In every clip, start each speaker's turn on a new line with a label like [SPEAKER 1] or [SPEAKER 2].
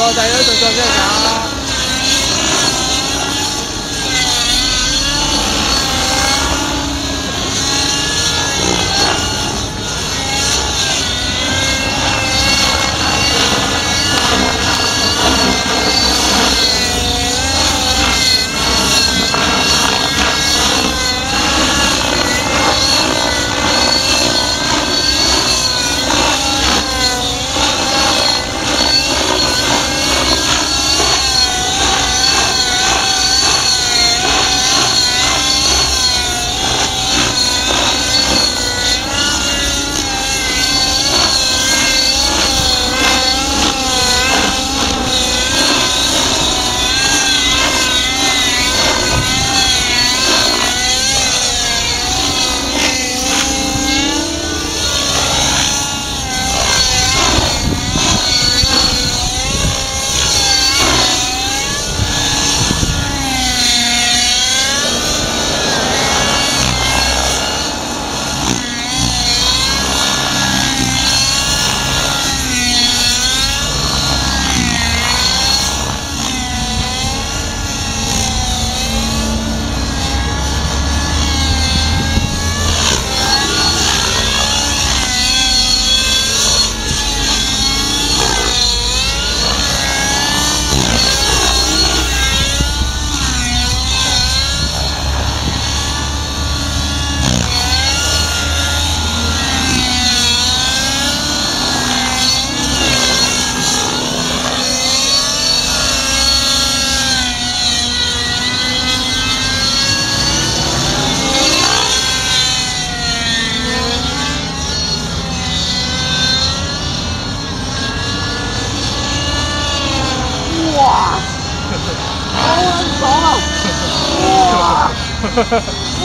[SPEAKER 1] 大家动作要快。好爽啊！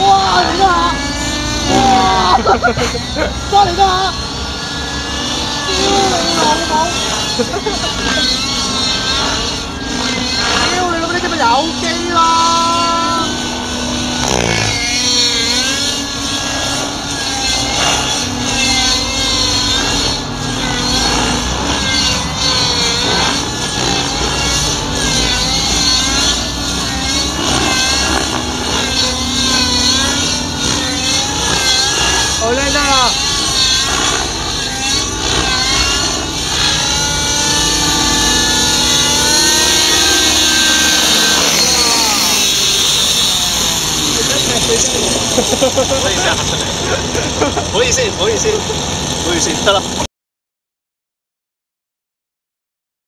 [SPEAKER 1] 哇！哇！你干啊！哇！你干啊！丢你老母！丢你个今日有几啦！没 信，没信，没信，没信，没信，得了。